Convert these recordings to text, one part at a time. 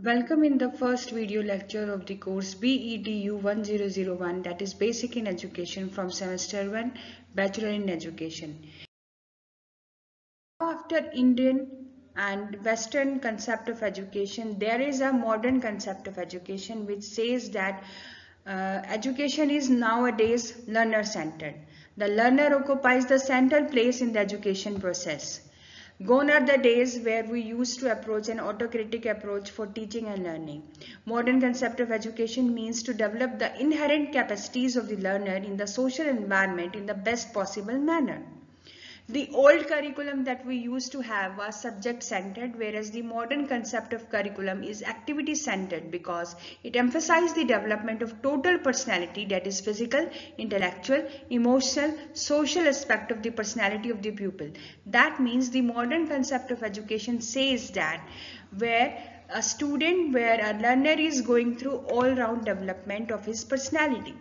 Welcome in the first video lecture of the course BEDU 1001 that is Basic in Education from Semester 1 Bachelor in Education. After Indian and Western concept of education, there is a modern concept of education which says that uh, education is nowadays learner-centered. The learner occupies the central place in the education process. Gone are the days where we used to approach an autocratic approach for teaching and learning. Modern concept of education means to develop the inherent capacities of the learner in the social environment in the best possible manner. The old curriculum that we used to have was subject centered whereas the modern concept of curriculum is activity centered because it emphasizes the development of total personality that is physical, intellectual, emotional, social aspect of the personality of the pupil. That means the modern concept of education says that where a student where a learner is going through all round development of his personality.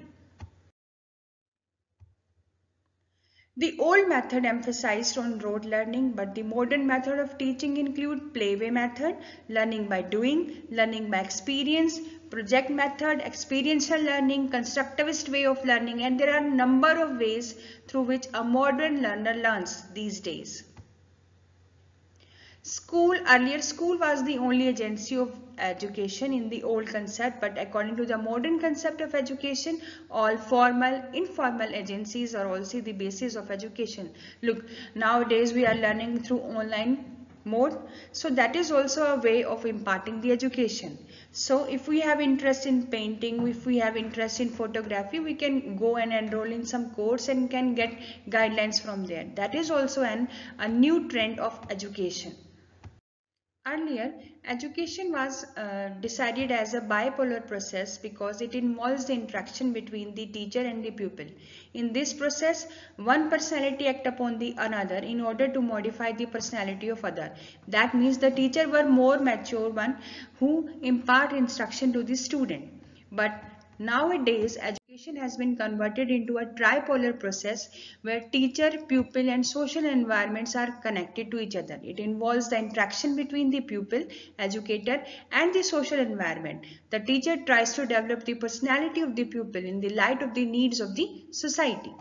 The old method emphasized on rote learning, but the modern method of teaching include playway method, learning by doing, learning by experience, project method, experiential learning, constructivist way of learning, and there are number of ways through which a modern learner learns these days. School, earlier school was the only agency of education in the old concept but according to the modern concept of education all formal informal agencies are also the basis of education. Look nowadays we are learning through online mode so that is also a way of imparting the education. So if we have interest in painting, if we have interest in photography, we can go and enroll in some course and can get guidelines from there. That is also an, a new trend of education. Earlier, education was uh, decided as a bipolar process because it involves the interaction between the teacher and the pupil. In this process, one personality act upon the another in order to modify the personality of other. That means the teacher were more mature one who impart instruction to the student. But Nowadays, education has been converted into a tripolar process where teacher, pupil and social environments are connected to each other. It involves the interaction between the pupil, educator and the social environment. The teacher tries to develop the personality of the pupil in the light of the needs of the society.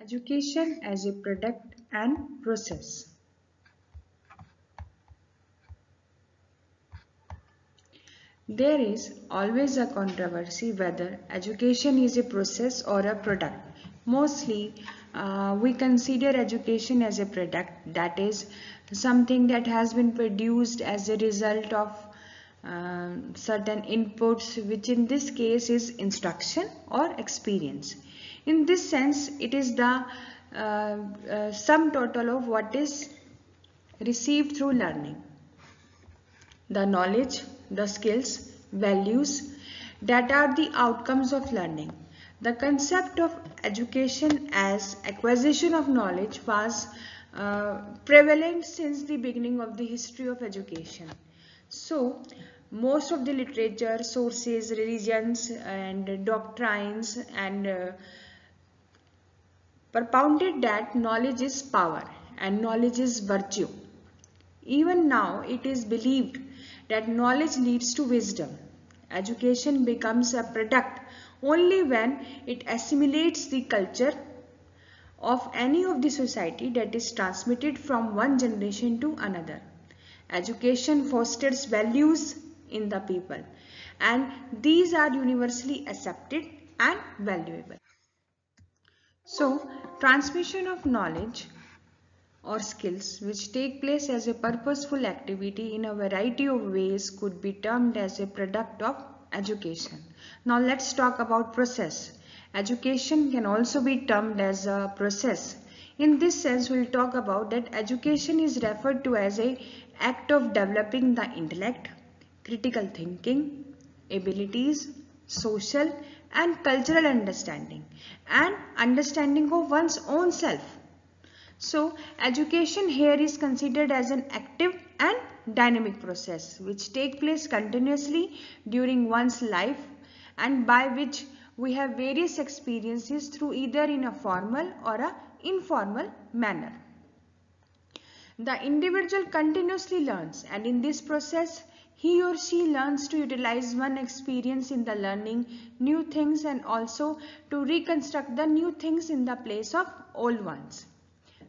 Education as a product and process. There is always a controversy whether education is a process or a product. Mostly uh, we consider education as a product that is something that has been produced as a result of uh, certain inputs which in this case is instruction or experience. In this sense it is the uh, uh sum total of what is received through learning. The knowledge the skills, values that are the outcomes of learning. The concept of education as acquisition of knowledge was uh, prevalent since the beginning of the history of education. So, most of the literature, sources, religions and doctrines and uh, propounded that knowledge is power and knowledge is virtue. Even now, it is believed that knowledge leads to wisdom. Education becomes a product only when it assimilates the culture of any of the society that is transmitted from one generation to another. Education fosters values in the people and these are universally accepted and valuable. So, transmission of knowledge or skills which take place as a purposeful activity in a variety of ways could be termed as a product of education. Now let's talk about process. Education can also be termed as a process. In this sense, we'll talk about that education is referred to as a act of developing the intellect, critical thinking, abilities, social and cultural understanding and understanding of one's own self so education here is considered as an active and dynamic process which take place continuously during one's life and by which we have various experiences through either in a formal or a informal manner. The individual continuously learns and in this process he or she learns to utilize one experience in the learning new things and also to reconstruct the new things in the place of old ones.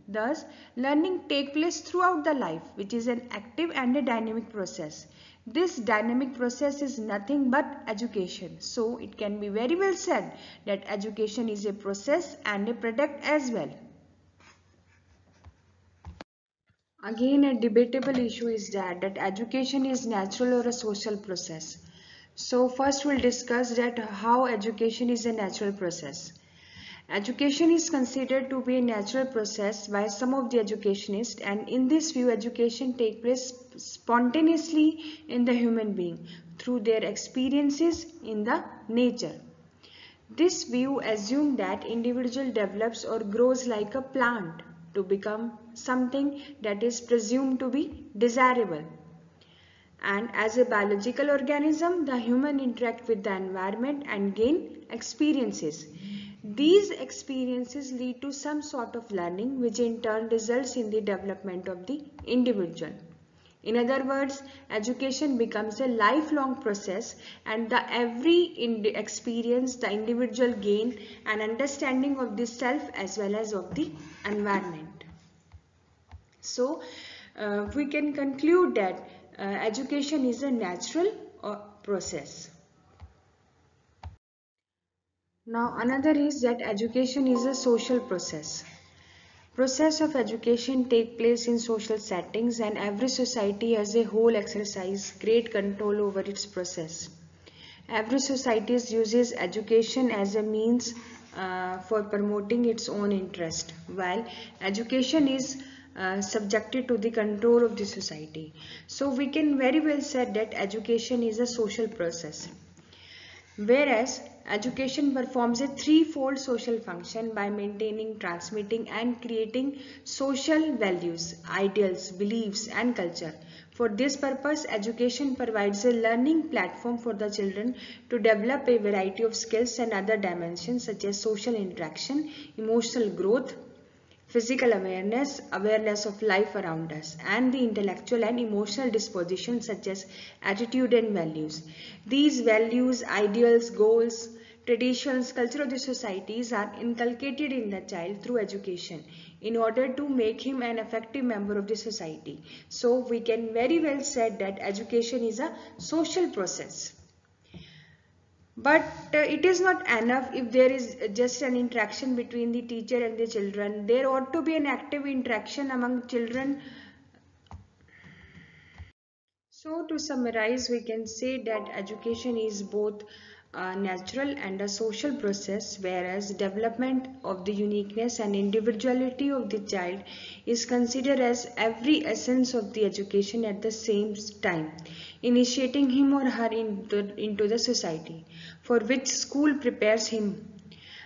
Thus, learning take place throughout the life which is an active and a dynamic process. This dynamic process is nothing but education. So, it can be very well said that education is a process and a product as well. Again, a debatable issue is that, that education is natural or a social process. So, first we'll discuss that how education is a natural process. Education is considered to be a natural process by some of the educationists and in this view education takes place spontaneously in the human being through their experiences in the nature. This view assumes that individual develops or grows like a plant to become something that is presumed to be desirable. And as a biological organism, the human interact with the environment and gain experiences. These experiences lead to some sort of learning which in turn results in the development of the individual. In other words, education becomes a lifelong process and the every experience the individual gain an understanding of the self as well as of the environment. So, uh, we can conclude that uh, education is a natural uh, process. Now another is that education is a social process. Process of education take place in social settings and every society as a whole exercise great control over its process. Every society uses education as a means uh, for promoting its own interest while education is uh, subjected to the control of the society. So we can very well say that education is a social process. Whereas education performs a threefold social function by maintaining, transmitting and creating social values, ideals, beliefs and culture. For this purpose, education provides a learning platform for the children to develop a variety of skills and other dimensions such as social interaction, emotional growth, physical awareness, awareness of life around us, and the intellectual and emotional disposition such as attitude and values. These values, ideals, goals, traditions, culture of the societies are inculcated in the child through education in order to make him an effective member of the society. So we can very well say that education is a social process but uh, it is not enough if there is just an interaction between the teacher and the children. There ought to be an active interaction among children. So to summarize we can say that education is both a natural and a social process whereas development of the uniqueness and individuality of the child is considered as every essence of the education at the same time initiating him or her into, into the society for which school prepares him.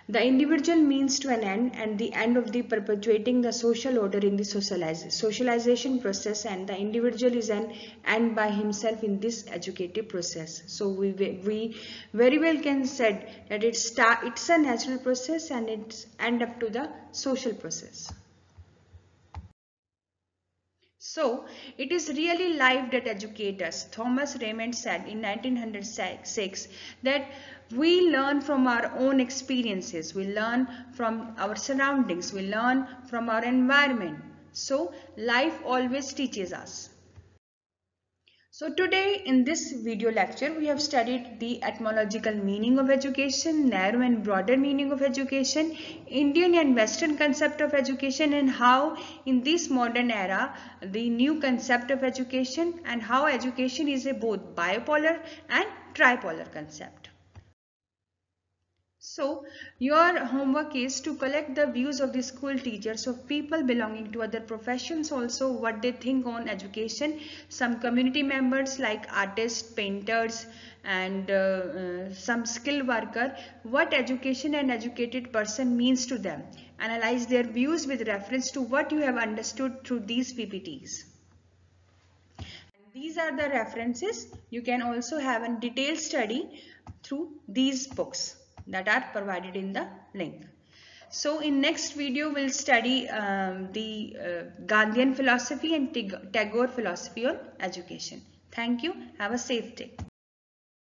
The individual means to an end and the end of the perpetuating the social order in the socialization process and the individual is an end by himself in this educative process. So we, we very well can said that it's, it's a natural process and it's end up to the social process. So, it is really life that educates us. Thomas Raymont said in 1906 that we learn from our own experiences. We learn from our surroundings. We learn from our environment. So, life always teaches us. So today in this video lecture we have studied the etymological meaning of education, narrow and broader meaning of education, Indian and Western concept of education and how in this modern era the new concept of education and how education is a both bipolar and tripolar concept. So, your homework is to collect the views of the school teachers of people belonging to other professions also what they think on education. Some community members like artists, painters and uh, uh, some skill worker what education and educated person means to them. Analyze their views with reference to what you have understood through these PPTs. These are the references. You can also have a detailed study through these books that are provided in the link. So in next video we'll study um, the uh, Gandhian philosophy and Tagore philosophy on education. Thank you. Have a safe day.